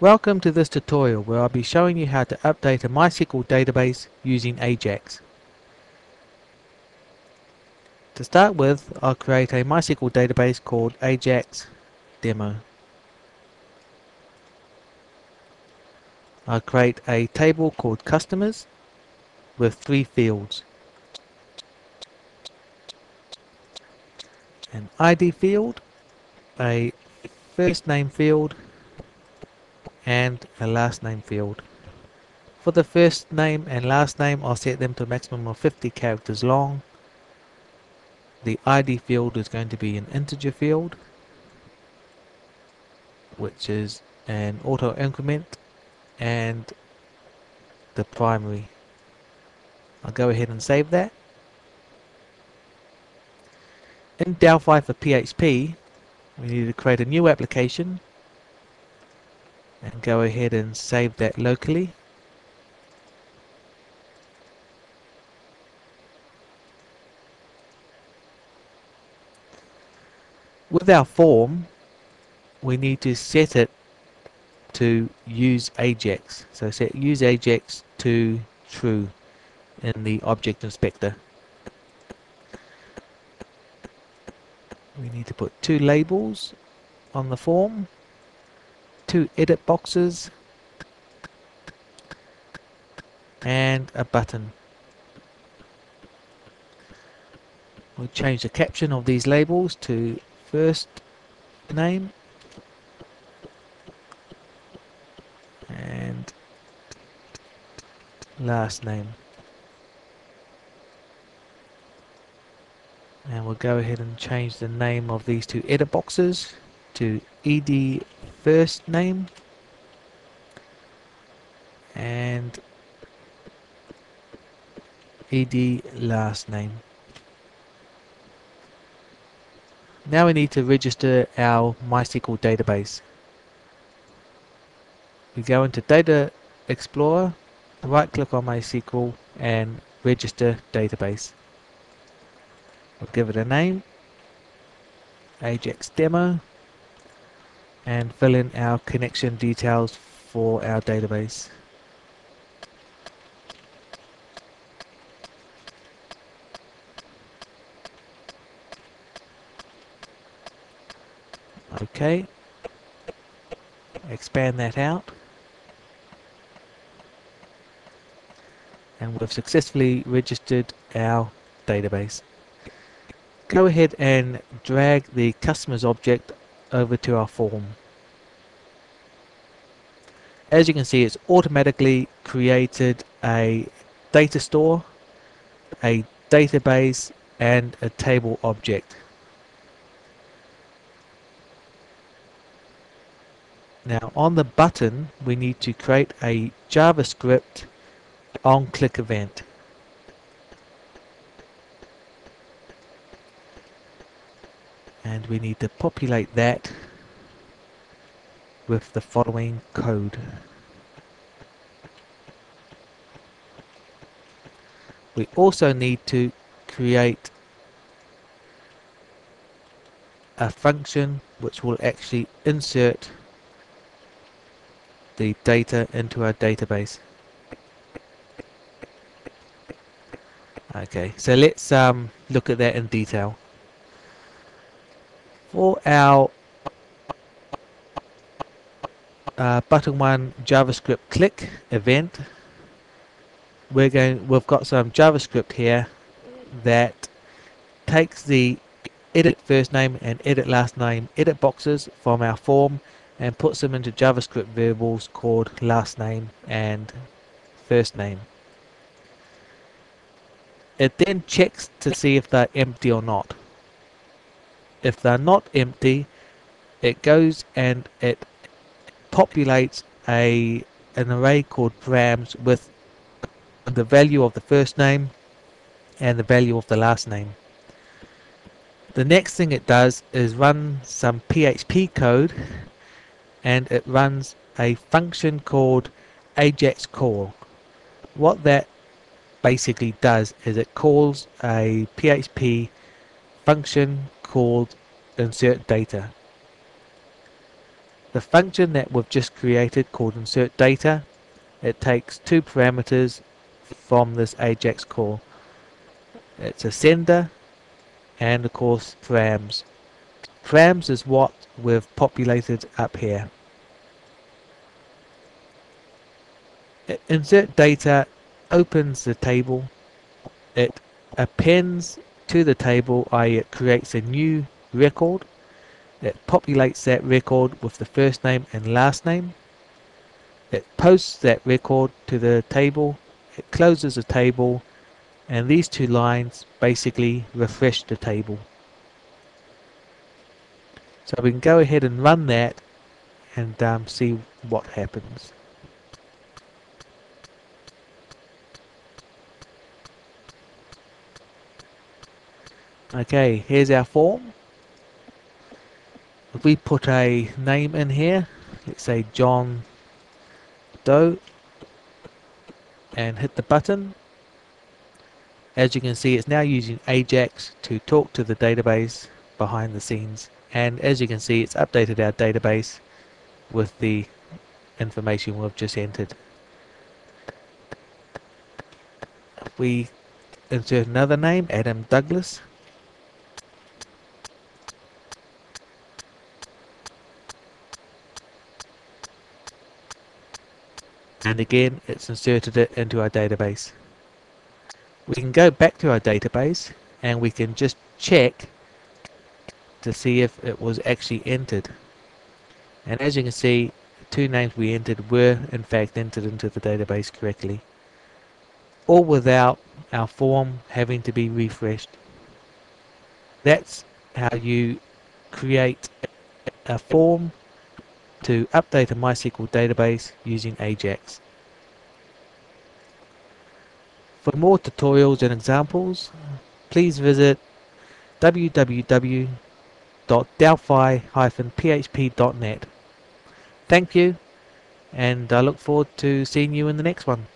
Welcome to this tutorial where I'll be showing you how to update a MySQL database using Ajax. To start with, I'll create a MySQL database called Ajax Demo. I'll create a table called Customers with three fields. An ID field, a first name field, and a last name field. For the first name and last name, I'll set them to a maximum of 50 characters long. The ID field is going to be an integer field, which is an auto increment, and the primary. I'll go ahead and save that. In Delphi for PHP, we need to create a new application and go ahead and save that locally. With our form, we need to set it to use Ajax. So set use Ajax to true in the object inspector. We need to put two labels on the form two edit boxes and a button. We'll change the caption of these labels to first name and last name. And we'll go ahead and change the name of these two edit boxes to ed first name and ed last name. Now we need to register our MySQL database. We go into Data Explorer, right click on MySQL and register database. I'll give it a name, Ajax Demo and fill in our connection details for our database. Okay, expand that out and we've successfully registered our database. Go ahead and drag the customers object over to our form. As you can see, it's automatically created a data store, a database, and a table object. Now on the button, we need to create a JavaScript on-click event. And we need to populate that with the following code. We also need to create a function which will actually insert the data into our database. Okay, so let's um, look at that in detail for our uh, button one JavaScript click event. We're going we've got some JavaScript here that takes the edit first name and edit last name edit boxes from our form and puts them into JavaScript variables called last name and first name. It then checks to see if they're empty or not if they're not empty it goes and it populates a an array called params with the value of the first name and the value of the last name. The next thing it does is run some PHP code and it runs a function called Ajax call. What that basically does is it calls a PHP function called insert data. the function that we've just created called insert data, it takes two parameters from this AJAX call. It's a sender and of course params. Params is what we've populated up here. Insert data opens the table. It appends to the table, i.e. it creates a new record. It populates that record with the first name and last name. It posts that record to the table. It closes the table and these two lines basically refresh the table. So we can go ahead and run that and um, see what happens. Okay, here's our form. If we put a name in here, let's say John Doe, and hit the button, as you can see it's now using Ajax to talk to the database behind the scenes and as you can see it's updated our database with the information we've just entered. If we insert another name, Adam Douglas, and again it's inserted it into our database. We can go back to our database and we can just check to see if it was actually entered. And as you can see, the two names we entered were in fact entered into the database correctly. All without our form having to be refreshed. That's how you create a form to update a MySQL database using Ajax. For more tutorials and examples, please visit www.delphi-php.net. Thank you, and I look forward to seeing you in the next one.